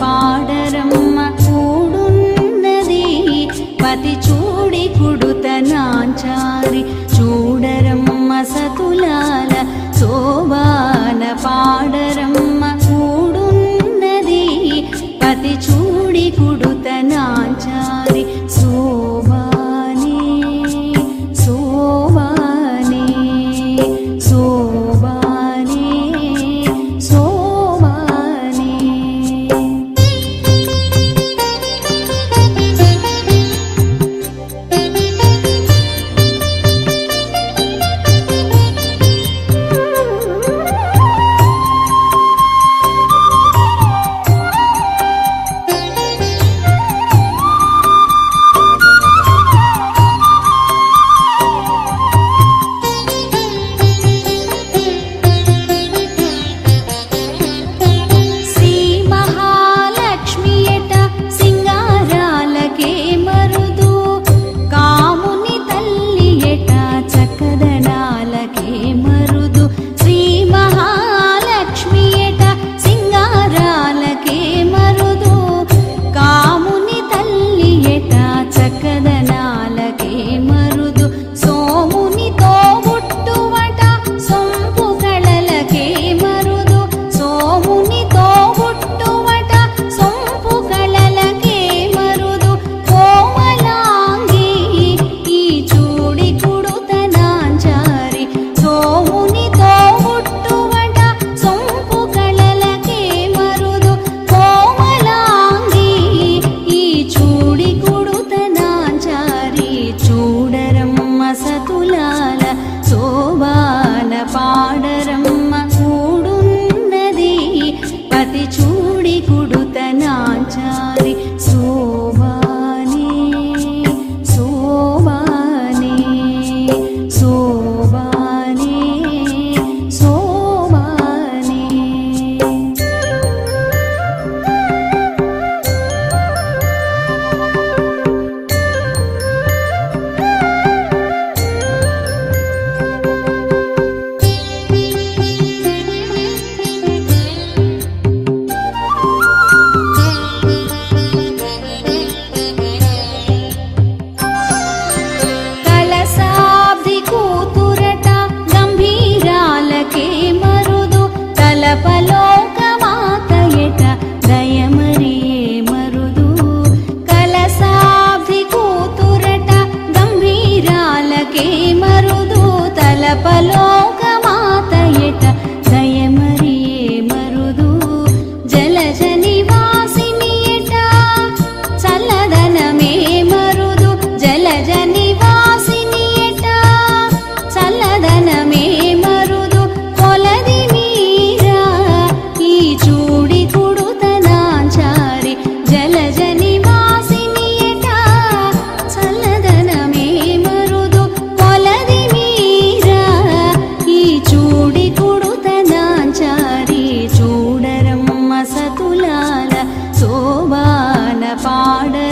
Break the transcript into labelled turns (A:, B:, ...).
A: பாடரம் पलो பாட